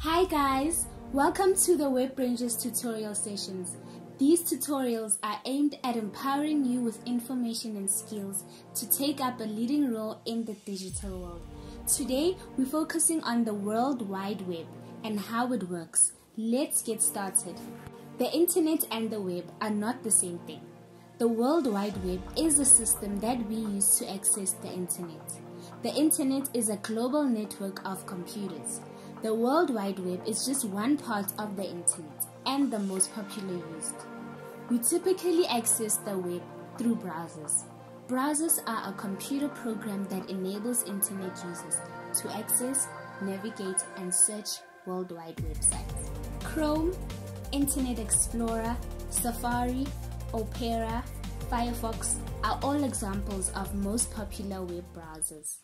Hi guys, welcome to the Web Rangers tutorial sessions. These tutorials are aimed at empowering you with information and skills to take up a leading role in the digital world. Today, we're focusing on the World Wide Web and how it works. Let's get started. The internet and the web are not the same thing. The World Wide Web is a system that we use to access the internet. The internet is a global network of computers. The World Wide Web is just one part of the internet and the most popular used. We typically access the web through browsers. Browsers are a computer program that enables internet users to access, navigate, and search worldwide websites. Chrome, Internet Explorer, Safari, Opera, Firefox are all examples of most popular web browsers.